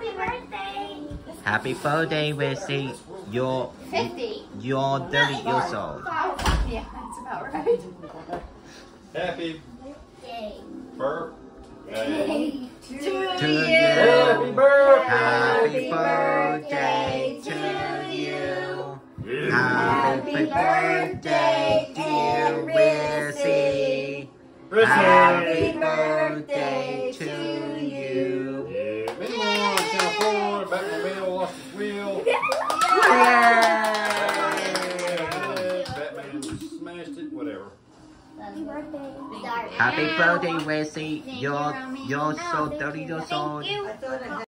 Happy birthday. Happy birthday, Rissy. You're 50. you're 30 years old. Yeah, that's about right. Happy Yay. birthday. To, To you. you. Happy birthday. Happy birthday to you. Happy birthday, dear Rissy. Happy birthday to you. Yay! Smashed it, whatever. Happy birthday. Sorry. Happy birthday, Rissy. You're, you're so 30 years old. Thank you.